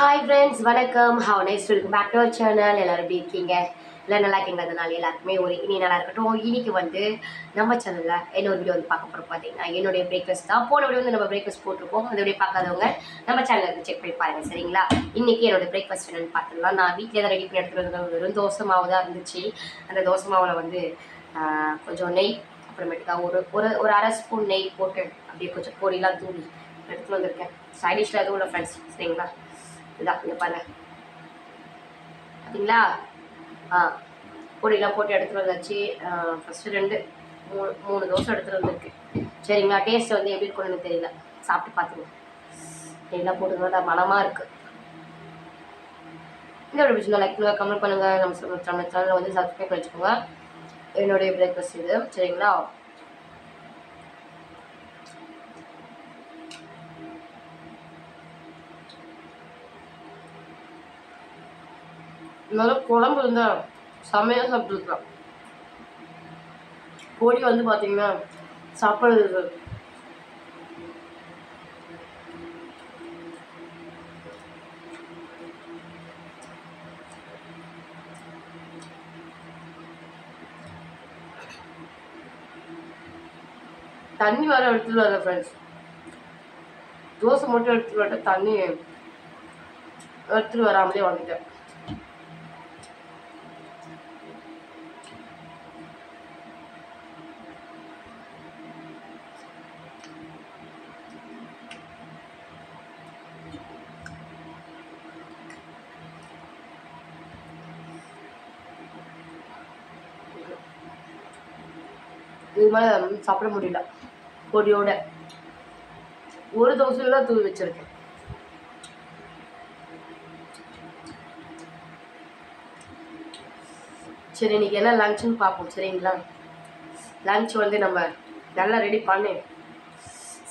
Hi friends வணக்கம். How nice welcome back to our channel எல்லோரும் எப்படி இருக்கீங்க? எல்லாம் நல்லா இருக்கீங்கிறதுனால எல்லாருக்குமே ஒரு இனி நல்லா இருக்கட்டும். இன்னைக்கு வந்து நம்ம சேனலில் இன்னொரு வீடியோ வந்து பார்க்க போகிறோம் பார்த்தீங்கன்னா என்னுடைய பிரேக்ஃபாஸ்ட் தான். போன வீடியோ வந்து நம்ம பிரேக்ஃபாஸ்ட் போட்டிருக்கோம். அந்த பார்க்காதவங்க நம்ம சேனலில் வந்து செக் பண்ணி பாருங்கள் சரிங்களா? இன்றைக்கி என்னோடய பிரேக்ஃபாஸ்ட் என்னென்னு பார்த்துக்கலாம் நான் வீட்டில் தான் ரெடி பண்ணி எடுத்துகிட்டு வந்து வெறும் தோசை மாவு தான் இருந்துச்சு. அந்த தோசை மாவில் வந்து கொஞ்சம் நெய் அப்புறமேட்டுக்கா ஒரு ஒரு ஒரு அரை ஸ்பூன் நெய் போட்டு அப்படியே கொஞ்சம் பொடியெலாம் தூவி எடுத்துகிட்டு வந்திருக்கேன். சைடிஷில் எதுவும் இல்லை ஃப்ரெண்ட்ஸ் சரிங்களா? இதான் இங்கே பாருங்க பார்த்தீங்களா ஆ பொடியெலாம் போட்டு எடுத்துகிட்டு வந்தாச்சு. ஃபஸ்ட்டு ரெண்டு மூணு மூணு தோசை எடுத்துகிட்டு வந்திருக்கு. சரிங்களா? டேஸ்ட் வந்து எப்படி இருக்கும்னு தெரியல. சாப்பிட்டு பார்த்துங்க எல்லாம் போட்டு நல்லா மனமாக இருக்குது இந்த ஒரு பிடிச்சிருந்தா லைக் பண்ணுங்கள் கமெண்ட் பண்ணுங்கள் நம்ம சேனல் சேனலை வந்து சப்ஸ்கிரைப் பண்ணி என்னுடைய பிரேக்ஃபாஸ்ட் இது. சரிங்களா? நல்லா குழம்பு இருந்தால் செம்மையாக சாப்பிட்ருக்கலாம் கோழி வந்து பார்த்தீங்கன்னா சாப்பிட்றது தண்ணி வர எடுத்துட்டு வரல ஃப்ரெண்ட்ஸ் தோசை மட்டும் எடுத்துட்டு வரட்ட தண்ணி எடுத்துட்டு வராமலே வந்துட்டேன். இது மேலே சாப்பிட முடியல. பொடியோட. ஒரு தோசையில தான் தூவி வச்சிருக்கேன். சரி இன்றைக்கி என்ன லஞ்சுன்னு பார்ப்போம் சரிங்களா? லஞ்ச் வந்து நம்ம நல்லா ரெடி பண்ணு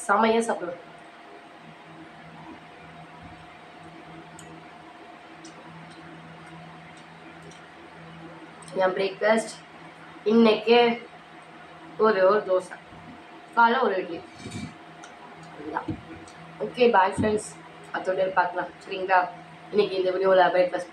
செமையாக சாப்பிடுவோம் என் பிரேக்ஃபாஸ்ட் இன்னைக்கு ஒரு ஒரு தோசை. காலை ஒரு இட்லி. அதுதான் ஓகே பாய் ஃப்ரெண்ட்ஸ் அதோட பார்க்கலாம். சரிங்களா? இன்னைக்கு இந்த வீடியோவில் பிரேக்ஃபாஸ்ட்